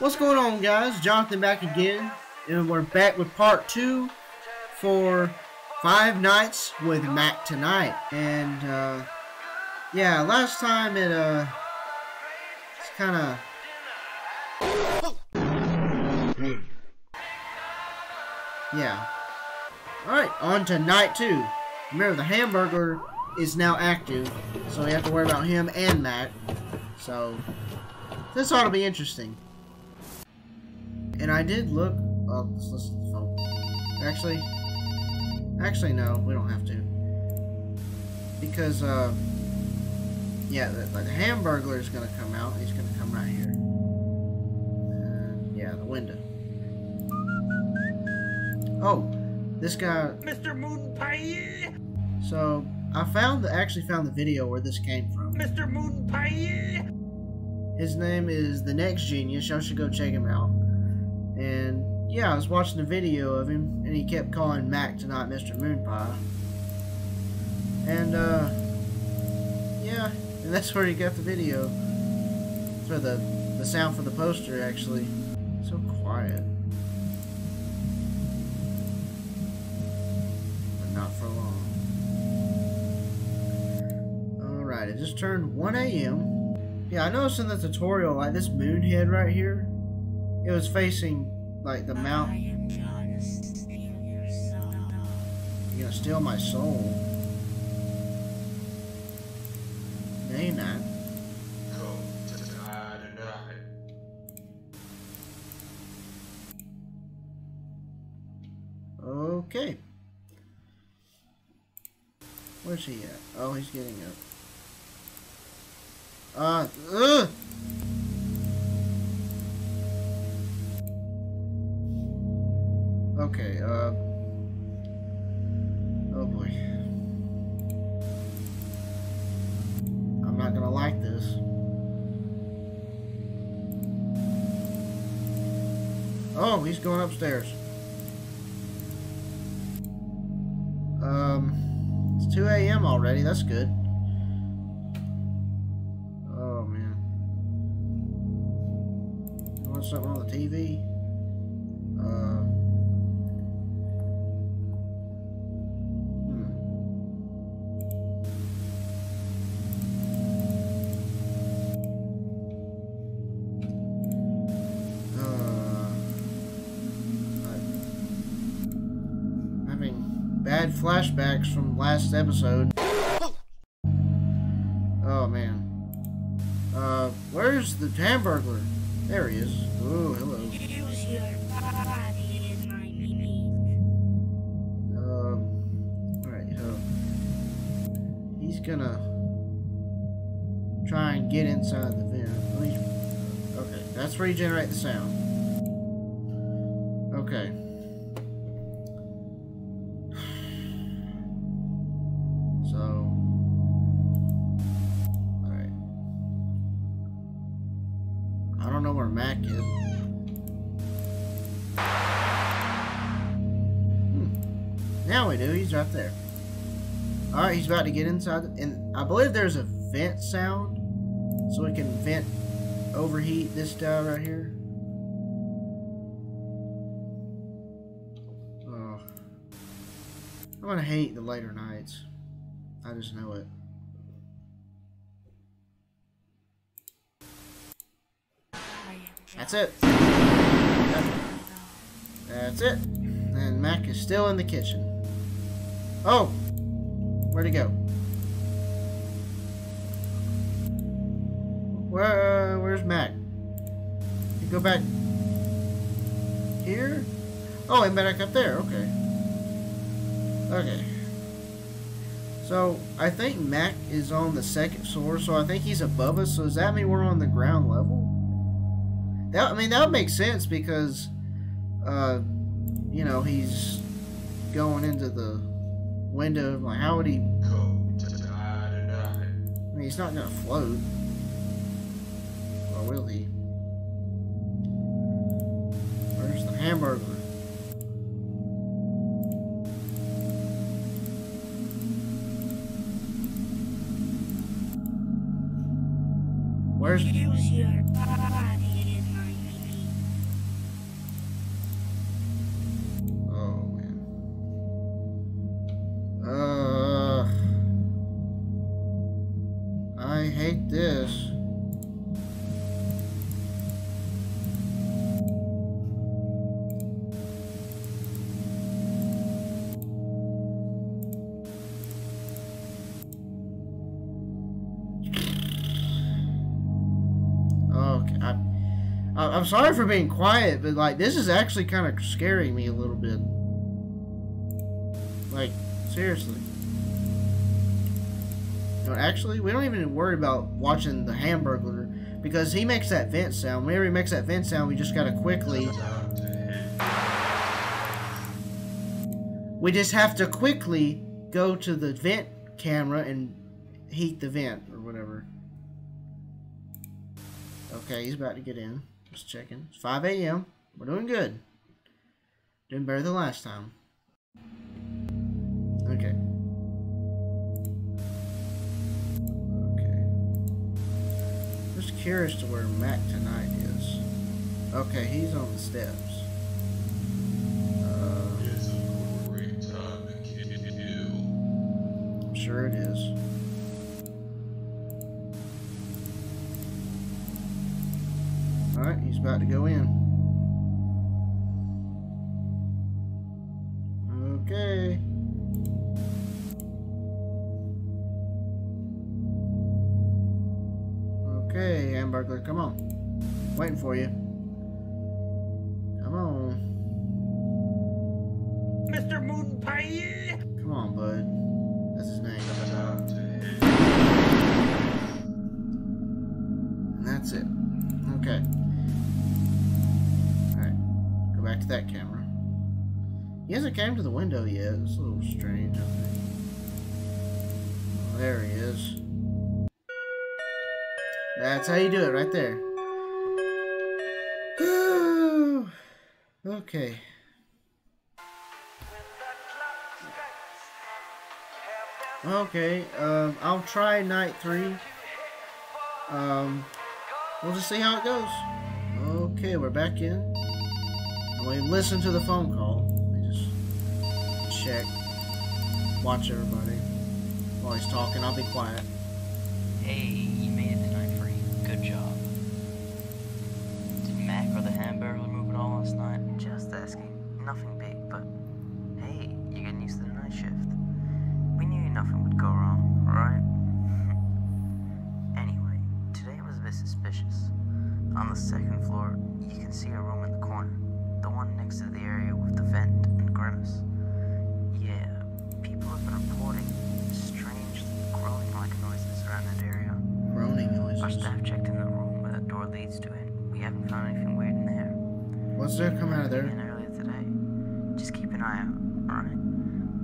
What's going on guys? Jonathan back again and we're back with part two for Five Nights with Mac tonight. And uh, yeah last time it uh it's kinda yeah. Alright on to night two. Remember the Hamburglar is now active so we have to worry about him and Mac so this ought to be interesting and I did look. Oh, let's listen to the phone. Actually, actually no, we don't have to. Because, uh, yeah, the, the Hamburglar is going to come out. He's going to come right here. Uh, yeah, the window. Oh, this guy. Mr. Moon Pie. So I found the actually found the video where this came from. Mr. Moon Pie. His name is the Next Genius. Y'all should go check him out. And yeah, I was watching a video of him, and he kept calling Mac tonight Mr. Moonpie. And uh, yeah, and that's where he got the video for the the sound for the poster. Actually, so quiet, but not for long. All right, it just turned 1 a.m. Yeah, I noticed in the tutorial, like this moon head right here, it was facing like the mountain. You're gonna steal my soul. No, you're not. Okay. Where's he at? Oh, he's getting up. Uh, ugh! Okay, uh... Oh boy. I'm not gonna like this. Oh, he's going upstairs. Um, it's 2 a.m. already, that's good. Oh, man. You want something on the TV? Uh... from last episode. Oh man. Uh, where's the Hamburglar? There he is. Oh, hello. Um, alright, so he's gonna try and get inside the vent. Okay, that's regenerate the sound. Okay. Now we do. He's right there. Alright, he's about to get inside. And I believe there's a vent sound. So we can vent overheat this guy right here. Oh. I'm going to hate the later nights. I just know it. That's it. That's it. And Mac is still in the kitchen. Oh! Where'd he go? Where, uh, where's Mac? You go back here? Oh, and back up there. Okay. Okay. So, I think Mac is on the second floor, so I think he's above us. So, does that mean we're on the ground level? That I mean that would make sense because, uh, you know, he's going into the window. Like, how would he? I mean, he's not gonna float, or will he? Where's the Hamburglar? Where's? I'm sorry for being quiet, but like this is actually kind of scaring me a little bit. Like seriously. No, actually, we don't even worry about watching the Hamburglar because he makes that vent sound. Whenever he makes that vent sound, we just gotta quickly. We just have to quickly go to the vent camera and heat the vent or whatever. Okay, he's about to get in. Just checking. It's 5 a.m. We're doing good. Doing better than last time. Okay. Okay. Just curious to where Mac tonight is. Okay, he's on the steps. Uh, It's a great time to kill. I'm sure it is. Alright, he's about to go in. Okay. Okay, Hamburglar, come on. Waiting for you. Came to the window yet. It's a little strange. Oh, there he is. That's how you do it, right there. okay. Okay, um, I'll try night three. Um, we'll just see how it goes. Okay, we're back in. And we listen to the phone call. Check. Watch everybody. While he's talking, I'll be quiet. Hey, What's there come out of there? earlier today. Just keep an eye out, alright?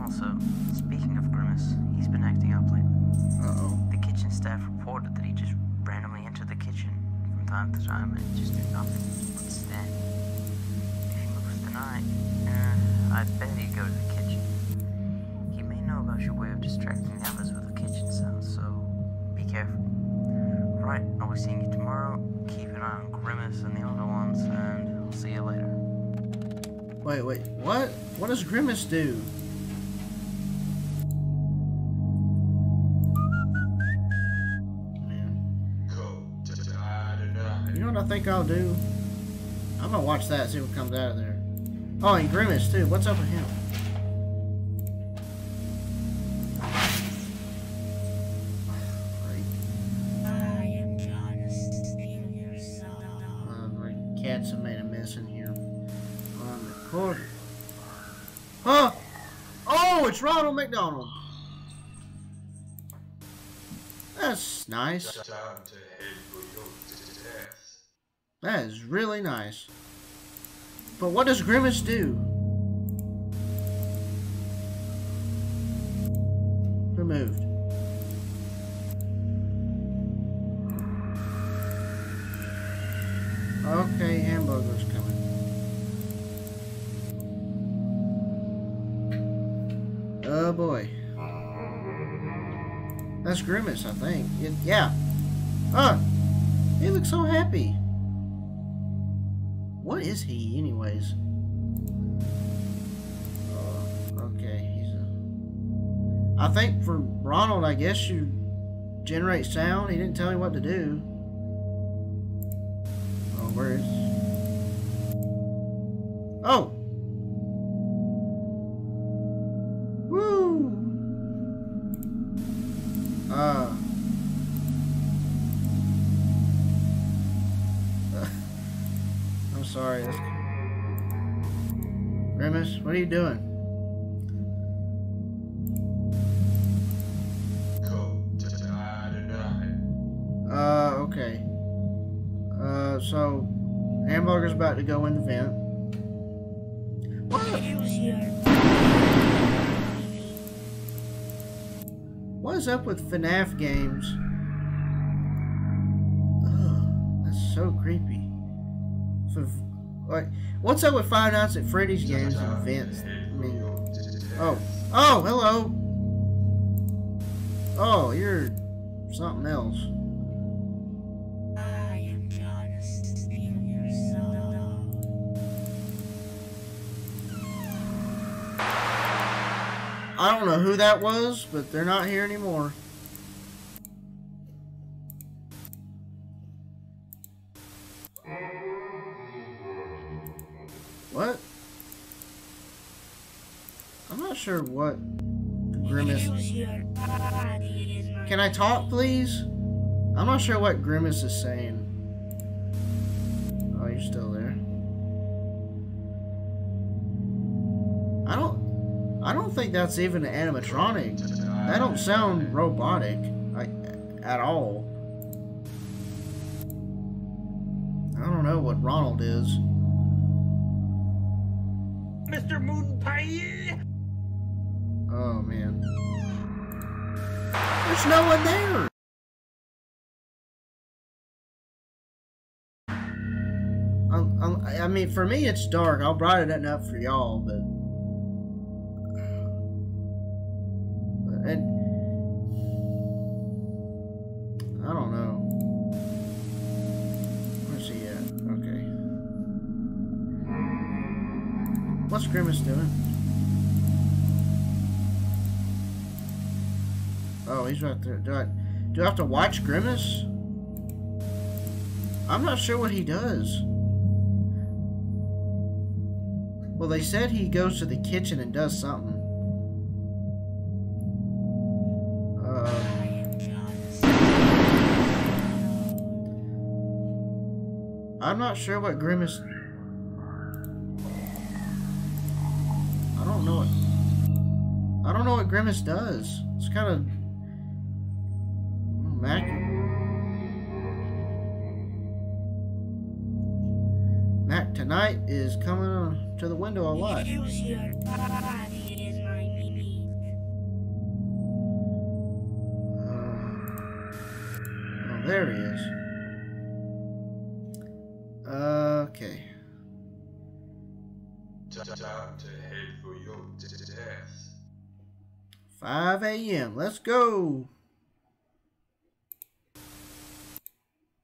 Also, speaking of Grimace, he's been acting up lately. Uh-oh. The kitchen staff reported that he just randomly entered the kitchen from time to time and just did nothing but stand. If he moves tonight, uh, I bet he'd go to the kitchen. He may know about your way of distracting the others with the kitchen sounds, so be careful. Right, I'll be seeing you tomorrow. Keep an eye on Grimace and the other ones, and see you later. Wait, wait. What? What does Grimace do? Man. Go to die tonight. You know what I think I'll do? I'm gonna watch that, see what comes out of there. Oh, and Grimace too. What's up with him? McDonald. That's nice. Time to head for your death. That is really nice. But what does Grimace do? Removed. That's Grimace, I think. It, yeah. Huh. he looks so happy. What is he, anyways? Uh, okay, he's a. I think for Ronald, I guess you generate sound. He didn't tell me what to do. Oh, where is? Oh. So, Hamburglar's about to go in the vent. What? What is up with FNAF games? Ugh, that's so creepy. So, like, what's up with Five Nights at Freddy's games and vents? I mean, oh, oh, hello. Oh, you're something else. I don't know who that was, but they're not here anymore. What? I'm not sure what Grimace. Can I talk, please? I'm not sure what Grimace is saying. Oh, you're still there. I don't think that's even an animatronic. That don't sound robotic, like at all. I don't know what Ronald is. Mr. Moon Pie. Oh man. There's no one there. Um, I mean, for me, it's dark. I'll brighten it up for y'all, but. And. I don't know. Where's he at? Okay. What's Grimace doing? Oh, he's right there. Do I, do I have to watch Grimace? I'm not sure what he does. Well, they said he goes to the kitchen and does something. I'm not sure what Grimace. I don't know what. I don't know what Grimace does. It's kind of. Mac. Mac tonight is coming to the window a lot. Use your body in my mimi. Uh, oh, there he is. 5 a.m. Let's go.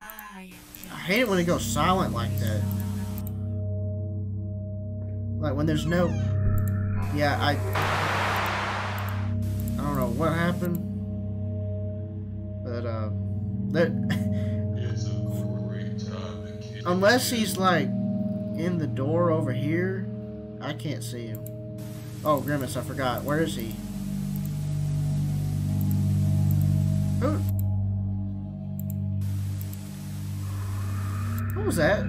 I hate it when it goes silent like that. Like when there's no. Yeah, I. I don't know what happened. But, uh. That. It's a great time to kill. Unless he's like in the door over here, I can't see him. Oh, Grimace, I forgot. Where is he? Was that?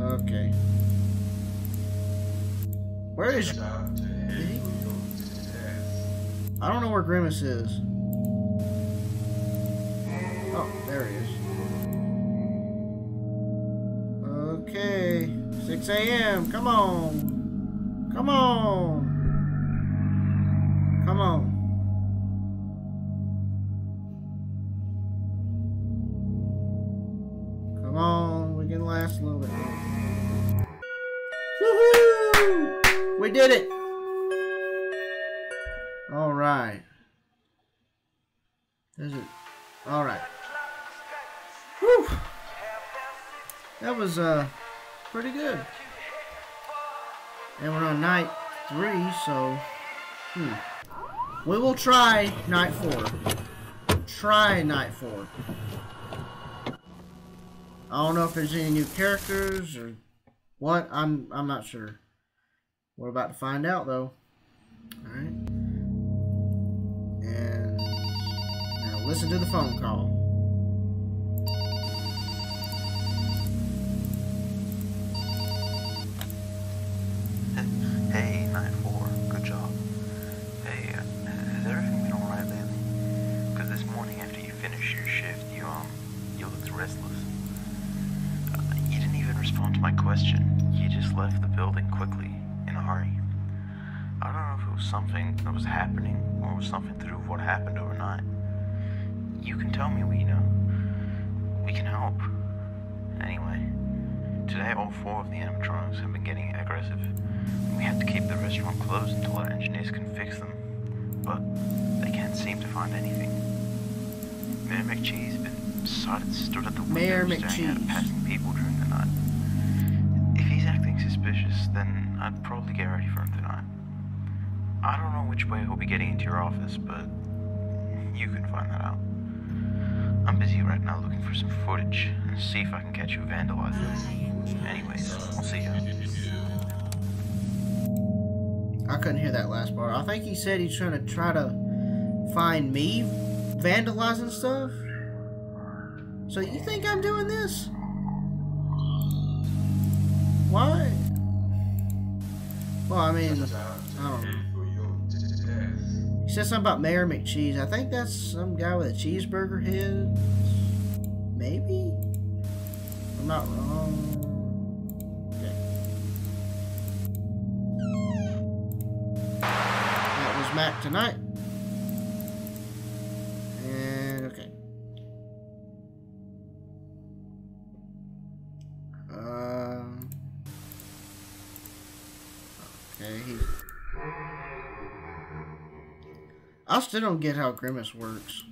Okay. Where is? I don't know where Grimace is. Oh, there he is. Okay. 6 a.m. Come on. Come on. Come on. Last little bit. Woohoo! We did it! All right. Is it? All right. Whew. That was uh pretty good. And we're on night three, so hmm. We will try night four. Try night four. I don't know if there's any new characters or what. I'm I'm not sure. We're about to find out though. All right. And now listen to the phone call. Something that was happening or was something to do with what happened overnight. You can tell me what you know. We can help. Anyway, today all four of the animatronics have been getting aggressive. We had to keep the restaurant closed until our engineers can fix them, but they can't seem to find anything. Mayor McCheese has been sighted stood at the window Mayor staring at passing people during the night. If he's acting suspicious, then I'd probably get ready for him tonight. I don't know which way he'll be getting into your office, but you can find that out. I'm busy right now looking for some footage and see if I can catch you vandalizing. Anyways, I'll see you. I couldn't hear that last part. I think he said he's trying to try to find me vandalizing stuff. So you think I'm doing this? Why? Well, I mean, I don't know. He said something about Mayor McCheese. I think that's some guy with a cheeseburger head. Maybe? I'm not wrong. Okay. That was Mac tonight. Still don't get how Grimace works.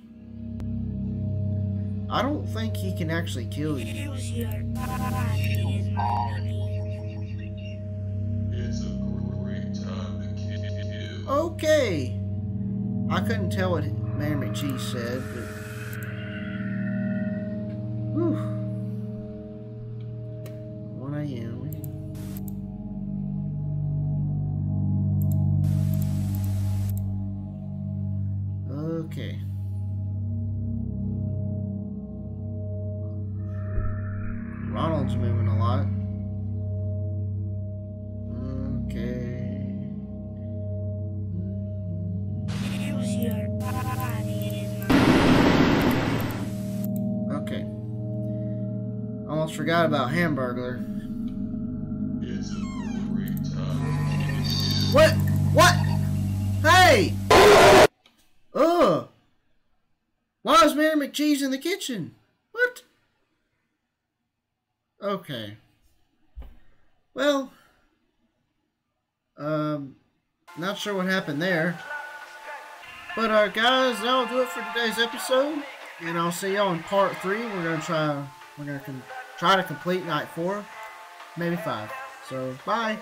I don't think he can actually kill you. Use your body as money. It's a great time to kill. Okay. I couldn't tell what Mayor McCheese said, but. Whew. Forgot about Hamburglar. It's a great time to What? What? Hey! Ugh! Why is Mayor McCheese in the kitchen? What? Okay. Well, um, not sure what happened there. But, uh, guys, that'll do it for today's episode. And I'll see y'all in part three. We're gonna try, we're gonna com- try to complete night four, maybe five. So, bye.